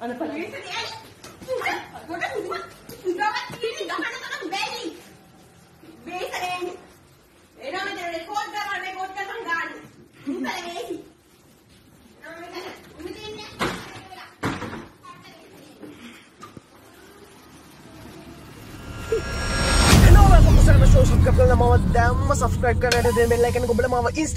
Ana pa lisa di ay. Gorda kuma. Gorda kiri do kana kana beni. Be sare. Era me te record kar record kar gan. Tu.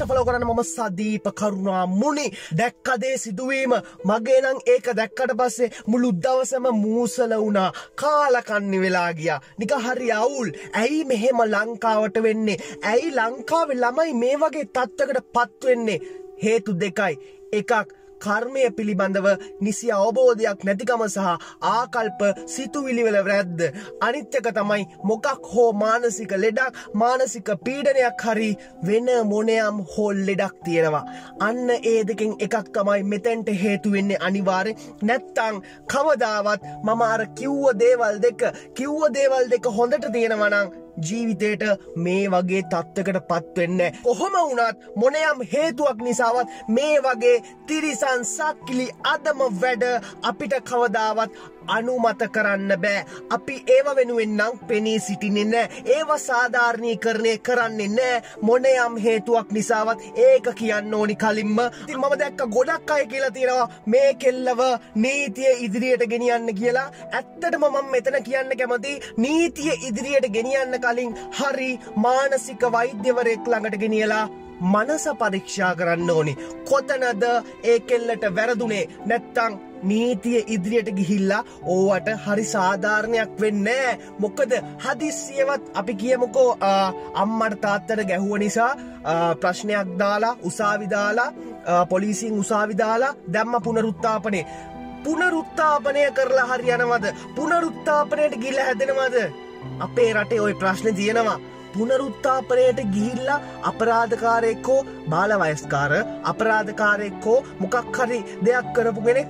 පල කරන ම සදීප කරුණා මුණි දැක්කදේ සිදුවීම මගේ නං ඒක දැක්කට පස්සේ මුළු දවසම මූසල වුණා. කාලකන්නි වෙලා ගිය. නික හරි අවුල්. ඇයි මෙහෙම ලංකාවට වෙන්නේ? ඇයි ලංකාවේ ළමයි මේ වගේ තත්වකට පත්වෙන්නේ හේතු දෙකයි. එකක් කර්මය පිළිබඳව නිසි අවබෝධයක් නැතිකම සහ ආකල්ප සිතුවිලිවල වැද්ද. අනිත්‍යක තමයි මොකක් හෝ මානසික ලෙඩක් මානසික පීඩනයක් හරි වෙන මොනයම් හොල් ලෙඩක් තියෙනවා. අන්න ඒ දෙකින් එකක් තමයි මෙතැන්ට හේතුවෙන්නේ අනිවාරය නැත්තං කවදාවත් මම අර කිව්ව දේවල් දෙක කිව්ව දේවල් දෙක හොඳට තියෙනවනං ජීවිතයට මේ වගේ තත්ත්වකට පත්වෙන්න. කොහොම වුණත් මොනයම් හේතුවක් නිසාවත් මේ වගේ තිරිසන් සක්කිලි අදම වැඩ අපිට කවදාවත් අනුමත කරන්න බෑ. අපි ඒව වෙනුවෙන් නම් පෙනී සිටින්නේ නෑ. ඒව සාධාරණී කරණය කරන්නේ නෑ මොනයම් හේතුවක් නිසාවත් ඒක කියන්න ඕනි කලින්ම ති මම දැක්ක ගොඩක් අය කියලා තියෙනවා මේ කෙල්ලව නීතිය ඉදිරියට ගෙනියන්න කියලා ඇත්තටම මම මෙතන කියන්න කැමති නීතිය ඉදිරියට ගෙනියන්න කලින් හරි මානසික වෛද්‍යවරයෙක් ළඟට ගෙනියලා මනස පරීක්ෂා කරන්න ඕනි. කොතනද ඒ කෙල්ලට වැරදුනේ නැත්තං නීතිය ඉදිරියට ගිහිල්ලා ඕවට හරි සාධාරණයක් වෙන්න මොකද හදිස්සියවත් අපි කියමුකෝ අම්මට තාත්තට ගැහුව නිසා ප්‍රශ්නයක් දාලා උසාවිදාලා පොලිසින් උසාවිදාලා දැම්ම පුනරුත්තාපනේ පුනරුත්තාපනය කරලා හරි යනවද? පුනරුත්තාපනයට ගිල්ල හැදෙනවද? අපේ රටේ ඔය ප්‍රශ්න තියෙනවා. පුනරුත්තාපනයට ගිහිල්ලා අපරාධකාරයෙක්කෝ බාලවයස්කාර අපරාධකාරයෙක්කෝ මොකක් හරි දෙයක් කරපු කෙනෙක්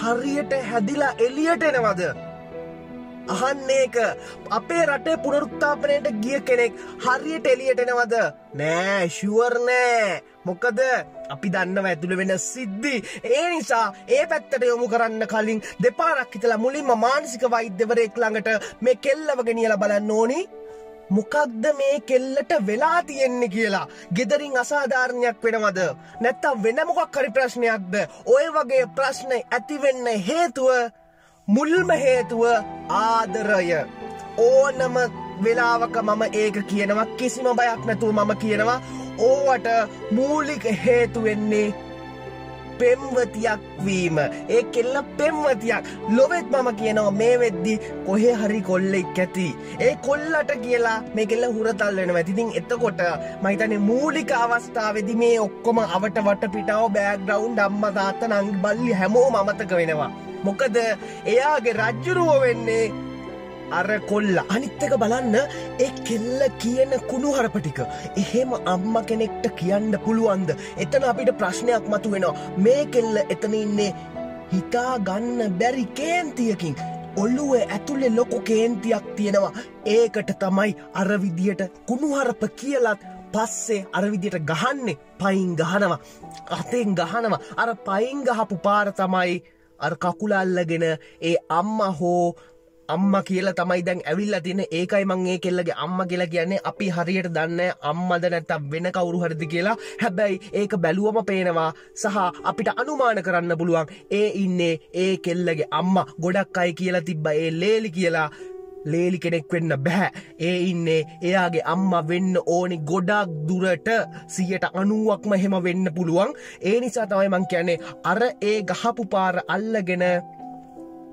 හරියට හැදිලා එලියට එනවද? අහන්නේක අපේ රටේ පුනරුත්තාපනයට ගිය කෙනෙක් හරියට එලියට එනවද? නෑ ශුවර් නෑ. මොකද අපි දන්නව ඇතුළ වෙන සිද්ධි. ඒ නිසා ඒ පැත්තට යොමු කරන්න කලින් දෙපාරක් හිතලා මුලින්ම මානසික වෛද්‍යවරයෙක් ළඟට මේ කෙල්ලව ගෙනියලා බලන්න ඕනි. මොකක්ද මේ කෙල්ලට වෙලා තියෙන්නේ කියලා? ගෙදරින් අසාධාරණයක් වෙනවද? නැත්තම් වෙන මොකක් හරි ප්‍රශ්නයක්ද? ඔය වගේ ප්‍රශ්න ඇතිවෙන්න හේතුව මුල්ම හේතුව ආදරය. ඕනම වෙලාවක මම ඒක කියනවා කිසිම බයක් නැතුව මම කියනවා ඕවට මූලික හේතුවෙන්නේ පෙම්වතියක් වීම. ඒ කෙල්ල පෙම්වතියක්. ලොවෙත් මම කියනවා මේ වෙද්දි කොහෙ හරි කොල්ලෙක් ඇති. ඒ කොල්ලට කියලා මේ කෙල්ල හුරතල් වෙන ඇතිතින් එතකොට මහිතන මූලික අවස්ථාවදි මේ ඔක්කොම අවට වට පිටාව බෑග්‍රවුන්් අම්ම තාත්ත නං බල්ලි හැමෝ මතක වෙනවා. මොකද එයාගේ රජ්ජුරුව වෙන්නේ අර කොල්ල. අනිත්තක බලන්න ඒ කෙල්ල කියන කුණු හරපටික එහෙම අම්ම කෙනෙක්ට කියන්න පුළුවන්ද? එතන අපිට ප්‍රශ්නයක් මතු වෙනවා මේ කෙල්ල එතන ඉන්නේ හිතා ගන්න බැරි කේන්තියකින්. ඔල්ලුව ඇතුළෙ ලොකු කේන්තියක් තියෙනවා. ඒකට තමයි අරවිදියට කුණුහරප කියලත් පස්සේ අරවිදියට ගහන්නේ. පයින් ගහනවා. අතෙන් ගහනවා. අර පයින් ගහපු පාර තමයි අර කකුලල්ලගෙන ඒ අම්ම හෝ අම්ම කියලා තමයි දැන් ඇවිල්ල තින ඒකයි මංගේ කෙල්ලගේ අම්ම කියලා කියන්නේ. අපි හරියට දන්න අම්මද නැත්තම් වෙන කවුරු හරිදි කියලා. හැබැයි ඒක බැලුවම පේනවා සහ අපිට අනුමාන කරන්න පුළුවන් ඒ ඉන්නේ ඒ කෙල්ලගේ අම්ම ගොඩක් අයි කියලා තිබ්බ. ඒ ලේලි කියලා ලේලි කෙනෙක් වෙන්න බැහැ ඒ ඉන්නේ එයාගේ අම්ම වෙන්න ඕනි ගොඩක් දුරට සියට අනුවක්ම හෙම වෙන්න පුළුවන්. ඒ නිසා තමයි මං කියන්නේ අර ඒ ගහපු පාර අල්ලගෙන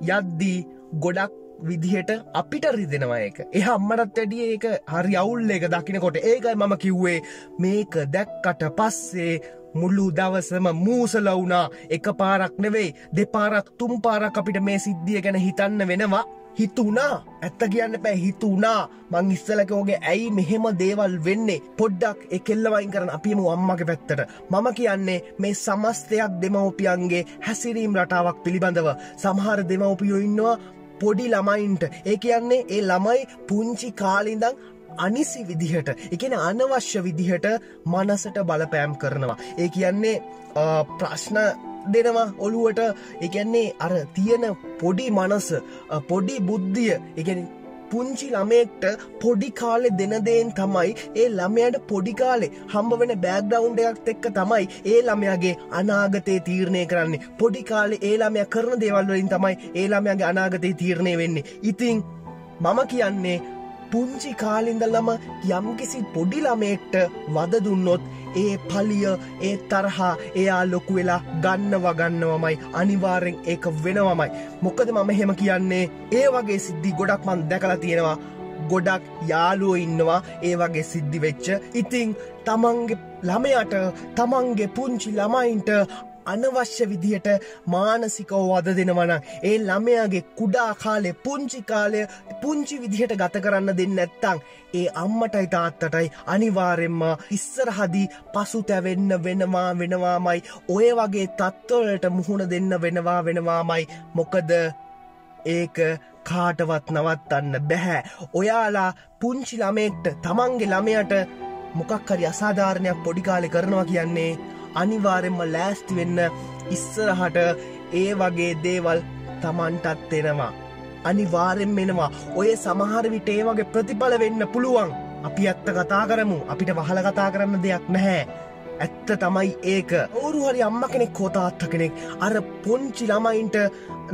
යද්දී ගොඩක් විදිහට අපිට රිදෙනවා ඒක. එහ අම්මටත් වැඩිය ඒක හරි අවුල්ල එක දකිනකොට. ඒකයි මම කිව්වේ මේක දැක්කට පස්සේ මුල්ලු දවසම මූසල වුණා. එක පාරක් නෙවෙයි දෙපාරක් තුම් පාරක් අපිට මේ සිද්ධිය ගැන හිතන්න වෙනවා. හිතුනා ඇත්ත කියන්න පැ හිතුනා මං ඉස්සලකෝගේ ඇයි මෙහෙම දේවල් වෙන්නේ? පොඩ්ඩක් එකෙල්ලවයින් කරන අපිම අම්මගේ පැත්තට. මම කියන්නේ මේ සමස්තයක් දෙමවපියන්ගේ හැසිරීම් රටාවක් පිළිබඳව. සමහර දෙමවපියෝ ඉන්නවා පොඩි ළමයින්ට ඒ කියන්නේ ඒ ළමයි පුංචි කාලිඳං අනිසි විදිහට එකන අනවශ්‍ය විදිහට මනසට බලපෑම් කරනවා. ඒ කියන්නේ ප්‍රශ්න දෙනවා ඔළුවට එකන්නේ අර තියෙන පොඩි මනස පොඩි බුද්ධිය එකන පුංචි ළමයෙක්ට පොඩි කාලෙ දෙනදයෙන් තමයි. ඒ ළමයට පොඩිකාලේ හම්බ වෙන බෑග්ඩවුන්් එකක් එක්ක තමයි ඒ ළමයාගේ අනාගතය තීරණය කරන්නේ. පොඩිකාලේ ඒ ළමය කරන දේවල්වලින් තමයි ඒ ළමයාගේ අනාගතය තීරණය වෙන්නේ. ඉතිං මම කියන්නේ පුංචි කාලින්දල්ලම යම්කිසි පොඩි ළමයෙක්ට වද දුන්නොත් ඒ පලිය ඒ තරහා එයා ලොකු වෙලා ගන්නව ගන්නවමයි අනිවාරෙන් ඒක වෙනවමයි. මොකද මම හෙම කියන්නේ? ඒ වගේ සිද්ධි ගොඩක් මන් දැකලා තියෙනවා. ගොඩක් යාලුව ඉන්නවා ඒ වගේ සිද්ධි වෙච්ච. ඉතිං තමන්ගේ ළමයට තමන්ගේ පුංචි ළමයින්ට අනවශ්‍ය විදිහට මානසිකව වද දෙනවන ඒ ළමයාගේ කුඩා කාලේ පුංචි කාලය පුංචි විදිහට ගත කරන්න දෙන්න ඇත්තං ඒ අම්මටයි තාත්තටයි අනිවාරෙන්ම ඉස්සරහදී පසු තැවෙන්න වෙනවා වෙනවාමයි. ඔය වගේ තත්ත්වලට මුහුණ දෙන්න වෙනවා වෙනවාමයි. මොකද ඒක කාටවත් නවත්තන්න බැහැ. ඔයාලා පුංචි ළමෙක්ට තමන්ගේ ළමයට මොකක්හරි අසාධාරණයක් පොඩිකාලෙ කරනවා කියන්නේ අනිවාරෙන්ම ලෑස්ති වෙන්න ඉස්සරහට ඒ වගේ දේවල් තමන්ටත් එෙනවා. අනිවාරෙන් මෙනවා ඔය සමහරවිට ඒ වගේ ප්‍රතිඵල වෙන්න පුළුවන් අපි ඇත්ත කතා කරමු අපිට වහල කතා කරන්න දෙයක් නැහැ. ඇත්ත තමයි ඒක. ඕරු හරි අම්ම කෙනෙක් කෝතාත්ත කෙනෙක් අර පොංචි ළමයින්ට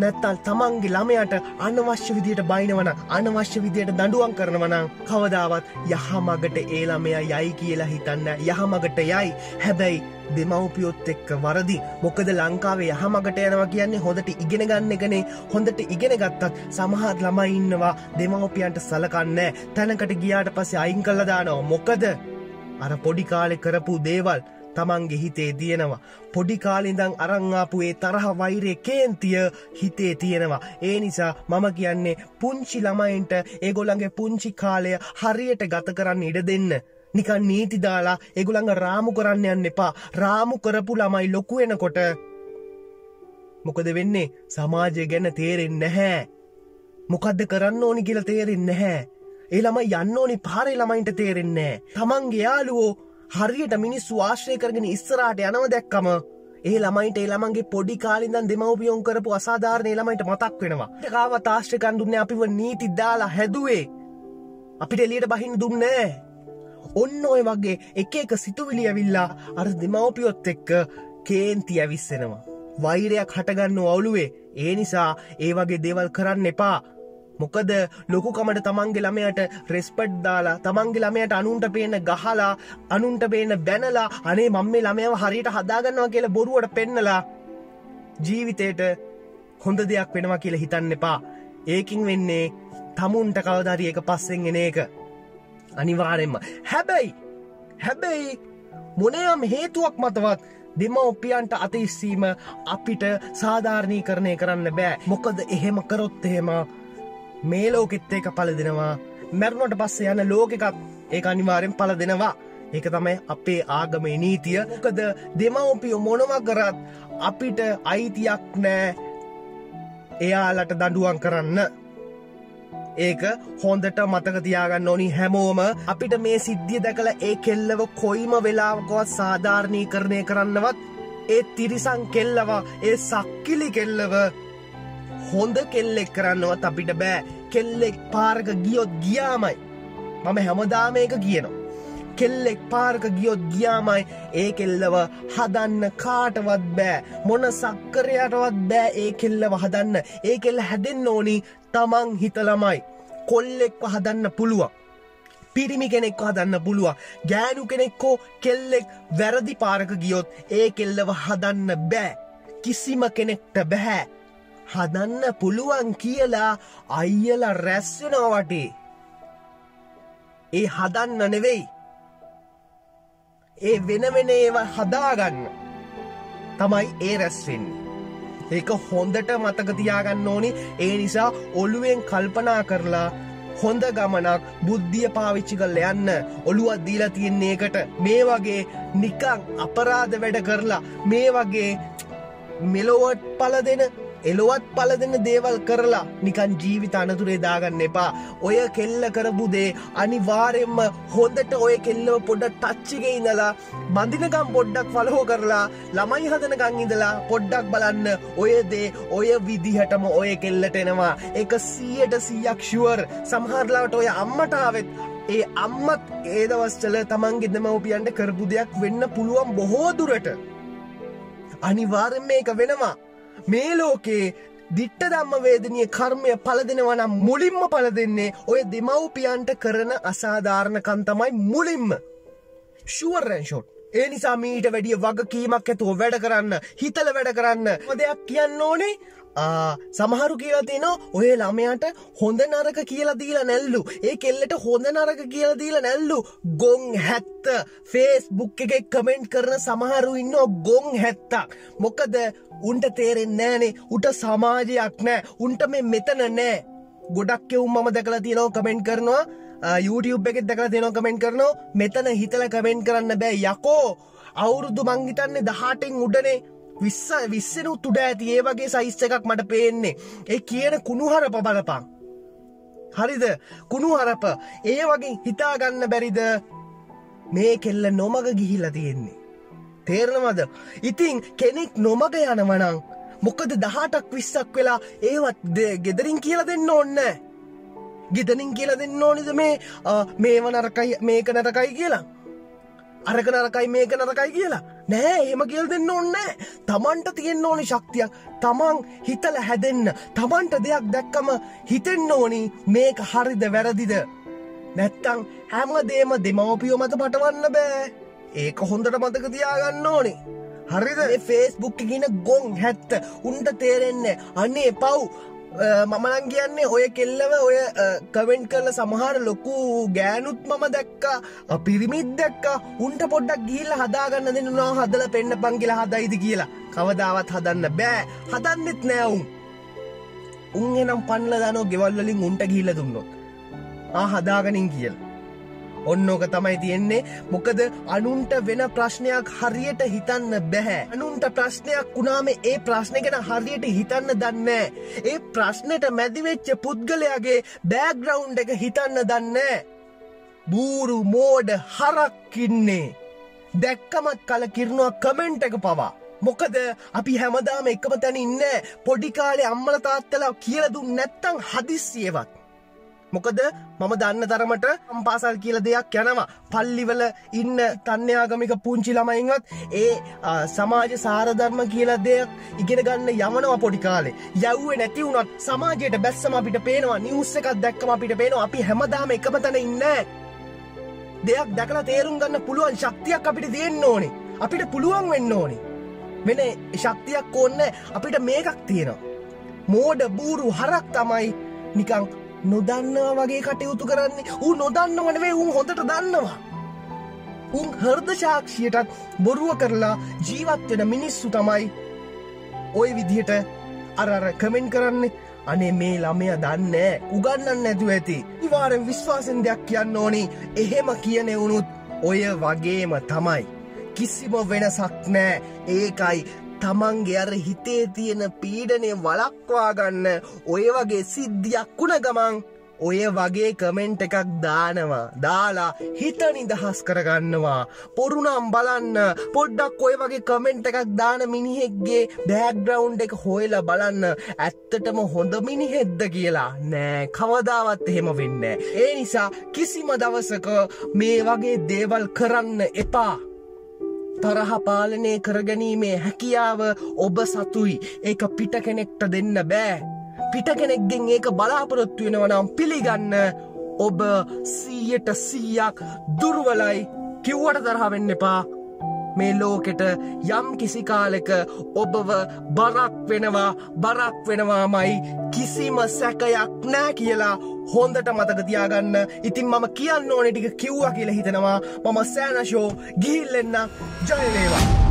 නැත්තල් තමන්ගේ ළමයට අනවශ්‍ය විදියට බයිනවන අනවශ්‍ය විදියට දඩුවන් කරනවනම් කවදාවත් යහමගට ඒළමය යයි කියලා හිතන්න යහමගට යයි. හැබැයි දෙමවපියොත් එක්ක වරදි. මොකද ලංකාවේ යහමගට යනවා කියන්නේ හොඳට ඉගෙන ගන්න එකනේ. හොඳට ඉගෙන ගත්තත් සමහත් ළමයි ඉන්නවා දෙමවපියන්ට සලකන්න තැනකට ගියාට පස්සේ අයින් කල්ලදානවා මොකද? අර පොඩිකාලෙ කරපු දේවල් තමන්ගේ හිතේ තියෙනවා. පොඩි කාලිඳං අරංආපු ඒ තරහ වෛරය කේන්තිය හිතේ තියෙනවා. ඒ නිසා මම කියන්නේ පුංචි ළමයින්ට ඒගොල්ලන්ගේ පුංචි කාලය හරියට ගත කරන්න ඉඩ දෙන්න. නිකන් නීතිදාලා එගුළඟ රාමු කරන්න යන්න එපා රාමු කරපු ළමයි ලොකු වෙනකොට මොකද වෙන්නේ සමාජය ගැන තේරෙන් නැහැ. මොකදද කරන්න ඕනි කියල තේරෙන් නැහැ. ඒ ළම යන්න ඕනි පාරේ ළමයින්ට තේරෙන්නේ. තමන්ගේ යාලුවෝ හරියට මිනිස්සු ආශ්‍රය කරගෙන ඉස්සරාට යනව දැක්කම ඒ ළමයිට ඒළමන්ගේ පොඩි කාලින්දන් දෙමවපියොන් කරපු අසාධාරණය ළමයිට මතක් වෙනවා. කාව තාශ්‍රකන් දුන්න අපිව නීති දාලා හැදුවේ. අපිට එලියට බහින් දුන්නෑ ඔන්න ඔය වගේ එක එක සිතුවිලි ඇවිල්ලා අර දෙමවපියොත් එක්ක කේන්ති ඇවිස්සෙනවා. වෛරයක් හටගන්න අවුළුවේ ඒ නිසා ඒ වගේ දේවල් කරන්න එපා. මොකද ලොකුකමට තමන්ගේ ළමයට රෙස්පට් දාලා තමන්ගේ ළමයට අනුන්ට පේන ගහලා අනුන්ට පේන බැනලා අනේ මං මේ ළමයව හරියට හදාගන්නවා කියලා බොරුවට පෙන්නලා ජීවිතයට හොඳ දෙයක් වෙනවා කියලා හිතන්න එපා. ඒකින් වෙන්නේ තමුන්ට කවදාරි එක පස්සෙන් එන එක? අනිවාරෙන්ම හැබැයි හැබැයි මොනයම් හේතුවක් මතවත් දෙමවපියන්ට අතිස්සීම අපිට සාධාරණී කරණය කරන්න බෑ. මොකද එහෙම කරොත් එහෙම මේ ලෝකෙත් ඒක පල දෙනවා. මැරුණට පස්ස යන ලෝකෙකත් ඒ අනිවාරෙන් පල දෙනවා. ඒක තමයි අපේ ආගමේ නීතිය. කද දෙමවපියෝ මොනව කරත් අපිට අයිතියක් නෑ. එයාලට දඩුවන් කරන්න. ඒක හොඳට මතකතියාගන්න ඕනි හැමෝම. අපිට මේ සිද්ධිය දැකළ ඒ කෙල්ලව කොයිම වෙලාවකොත් සාධාරණී කරණය කරන්නවත් ඒ තිරිසං කෙල්ලවා ඒ සක්කිලි කෙල්ලව හොඳ කෙල්ලෙක් කරන්නවත් අපිට බෑ. කෙල්ලෙක් පාරක ගියොත් ගියාමයි. මම හැමදාම එක කියනවා. කෙල්ලෙක් පාරක ගියොත් ගියාමයි ඒ කෙල්ලව හදන්න කාටවත් බෑ. මොන සක්කරයටවත් බෑ ඒ කෙල්ලව හදන්න. ඒ කෙල්ල හැදෙන්න ඕනි තමන් හිතලමයි. කොල්ලෙක්ව හදන්න පුළුවන්. පිරිමි කෙනෙක් හදන්න පුළුව ගෑනු කෙනෙක්කෝ කෙල්ලෙක් වැරදි පාරක ගියොත් ඒ කෙල්ලව හදන්න බෑ. කිසිම කෙනෙක්ට බැහැ හදන්න පුළුවන් කියලා අයියල රැස්වෙනවා වටේ. ඒ හදන්න නෙවෙයි. ඒ වෙන වෙන ඒව හදාගන්න තමයි ඒ රැස්වෙන්න. ඒක හොඳට මතකතියාගන්න ඕනි ඒ නිසා ඔළුවෙන් කල්පනා කරලා හොඳ ගමනක් බුද්ධිය පාවිච්චි කල්ල යන්න ඔළුවත් දීලා තියෙන්නේ එකට මේ වගේ නිකං අපරාධ වැඩ කරලා මේ වගේ මෙලොවට පල දෙන එලොවත් පල දෙන්න දේවල් කරලා නිකන් ජීවිත අනතුරේ දාගන්න එපා. ඔය කෙල්ල කරපු දේ අනිවාරෙන්ම හොඳට ඔය කෙල්ලව පොඩ්ඩ ටච්චික ඉඳලා බඳිනකම් පොඩ්ඩක් ෆලහෝ කරලා ළමයි හදනකං ඉඳලා පොඩ්ඩක් බලන්න ඔය දේ ඔය විදිහටම ඔය කෙල්ලට එනවා. එක සීයට සීයක් ශුවර් සමහරලාට ඔය අම්මටාවත් ඒ අම්මත් ඒදවස්චල තමන්ගේ දෙමවපියන්ට කරපු දෙයක් වෙන්න පුළුවන් බොහෝ දුරට. අනිවාරෙන් මේක වෙනවා. මේ ලෝකේ දිට්ට දම්ම වේදනය කර්මය පල දෙනවනම් මුලින්ම පල දෙන්නේ ඔය දෙමව්පියන්ට කරන අසාධාරණකන් තමයි මුලින්ම. ශුවර්රැන්ෂෝට් ඒ නිසා මීට වැඩිය වගකීමක් ඇතුව වැඩ කරන්න හිතල වැඩ කරන්න දෙයක් කියන්න ඕනේ? සමහරු කියලා තින ඔය ළමයට හොඳ නරක කියලා දීලා නැල්ලු. ඒ කෙල්ලට හොඳ නරක කියලා දීලා නැල්ලු. ගොන් හැත්ත. ෆේස් බුක් එක කමෙන්ට් කරන සමහරු ඉන්න ගොන් හැත්තක්. මොකද උන්ට තේරෙන් නෑනේ උට සමාජයක් නෑ උන්ට මේ මෙතන නෑ ගොඩක් එවුම් මම දැකලා තියෙනවා කමෙන්ට් කරනවා. YouTube එකෙත් දැකලා තියෙනවා කමෙන්ට් කරනවා. මෙතන හිතලා කමෙන්ට් කරන්න බෑ. යකෝ. අවුරුදු මං හිතන්නේ 18න් උඩනේ. විස්ස විස්සනුත් උඩ ඇති. ඒ වගේ සයිස්ස එකක් මට පේන්නේ. ඒ කියන කුණුහරප බලපං හරිද? කුණුහරප. ඒ වගේ හිතාගන්න බැරිද? මේ කෙල්ල නොමග ගිහිල්ල තියෙන්නේ. තේරණමද ඉතිං කෙනෙක් නොමග යනවනං මොකද දහටක් විස්සක් වෙලා ඒවත් ගෙදරින් කියල දෙන්න ඔන්න ගෙදනින් කියල දෙන්න ඕනිද මේ? මේව නරකයි මේක නරකයි කියලා. අරක නරකයි මේක නරකයි කියලා. නෑ ඒම කියල් දෙන්න ඕන්න තමන්ට තියෙන්න්න ඕනි ශක්තියක්. තමන් හිතල හැදෙන්න. තමන්ට දෙයක් දැක්කම හිතෙන්න ඕනි. මේක හරිද වැරදිද? නැත්තං හැම දේම දෙමවපියෝ මත පටවන්න බෑ. ඒක හොඳට මතක තියාගන්න ඕනි. හරිද? ෆේස්බුක් කියන ගොන් හැත්ත. උන්ට තේරෙන්නේ අන්නේ පව්. මමනන් කියන්නේ ඔය කෙල්ලව ඔය කවෙන්ට් කරල සමහර ලොකු ගෑනුත් මම දැක්කා පිරිමිත් දැක්ක උන්ට පොඩ්ඩක් ගිල්ල හදාගන්න දෙන්නවා හදල පෙන්න්න පංගිල හදයිද කියලා. කවදාවත් හදන්න බෑ. හදන්නෙත් නෑවුම් උන්. එනම් පන්ල දනෝ ගෙවල්වලින් උන්ට ගිල්ල දුන්නොත්. ආ හදාගනින් කියල්. ඔන්නෝක තමයි තියෙන්නේ මොකද අනුන්ට වෙන ප්‍රශ්නයක් හරියට හිතන්න බැහැ. අනුන්ට ප්‍රශ්නයක් වුණාම ඒ ප්‍රශ්න ගැන හරියට හිතන්න දන්න. ඒ ප්‍රශ්නයට මැදිවෙච්ච පුද්ගලයාගේ බෑග්‍රවුන්් එක හිතන්න දන්න. බූරු මෝඩ හරක්කින්නේ. දැක්කමත් කල කිරණවා කමෙන්ට් එක පවා. මොකද අපි හැමදාම එකම තැන ඉන්න පොඩිකාලේ අම්මල තාත්තලා කියලදුන් නැත්තං හදිස්සියවත්. මොකද මම දන්න තරමට අම්පාසල් කියල දෙයක් යනවා. පල්ලිවල ඉන්න තන්‍යයාගමික පුංචි ළමයින්වත් ඒ සමාජ සාරධර්ම කියලා දෙයක් ඉගෙන ගන්න යමනවා පොඩි කාලේ. යව්ව නැති වුණත් සමාජයට බැස්සම අපිට පේනවා නිවස්ස එකක් දැක්කම අපිට පේනවා. අපි හැමදාම එකමතන ඉන්න දෙයක් දැකලා තේරුම් ගන්න පුළුවන් ශක්තියක් අපිට තියෙන්න ඕනේ. අපිට පුළුවන් වෙන්න ඕනේ. වෙන ශක්තියක් ඕන්න අපිට මේකක් තියෙනවා. මෝඩ බූරු හරක් තමයි නිකං නොදන්නවා වගේ කටයුතු කරන්නේ. ඌ නොදන්නවනවේ උන් හොඳට දන්නවා. උන් හර්ද ශාක්ෂියටත් බොරුව කරලා ජීවත්වෙන මිනිස්සු තමයි ඔය විදිහට අරර කමෙන්් කරන්නේ. අනේ මේ ළමය දන්නේ උගන්නන්න ඇතු ඇති. ඉවාරෙන් විශ්වාසෙන් දෙයක් කියන්න ඕනි. එහෙම කියන එවුනුත් ඔය වගේම තමයි. කිසිම වෙනසක් නෑ ඒකයි තමන්ගේ අර හිතේ තියෙන පීඩනය වලක්වා ගන්න ඔය වගේ සිද්ධියක් වුණ ගමන් ඔය වගේ කමෙන්ට් එකක් දානවා දාලා හිත නිදහස් කරගන්නවා. පොරුනම් බලන්න පොඩ්ඩක් ඔය වගේ කමෙන්ට් එකක් දාන මිනිහෙක්ගේ බෑග්‍රවුන්් එක හොයලා බලන්න. ඇත්තටම හොඳ මිනිහෙද්ද කියලා? නෑ කවදාවත් එහෙම වෙන්න ඒ නිසා කිසිම දවසක මේ වගේ දේවල් කරන්න එපා. තරහ පාලනය කරගැනීමේ හැකියාව ඔබ සතුයි ඒක පිට කෙනෙක්ට දෙන්න බෑ. පිට කෙනෙක්ගෙන් ඒක බලාපොරොත්තු වෙනවනම් පිළිගන්න ඔබ සීයට සීයක් දුර්වලයි කිව්වට තරහවෙන්න එපා මේ ලෝකෙට යම් කිසි කාලෙක ඔබව බරක් වෙනවා බරක් වෙනවාමයි කිසිම සැකයක් නෑ කියලා හොන්දට මතකතියාගන්න ඉතින් මම කියන්න ඕනෙ ටික කිව්වා කියල හිතෙනවා. මම සෑනශෝ ගිහිල්ලෙන්න. ජයලේවා.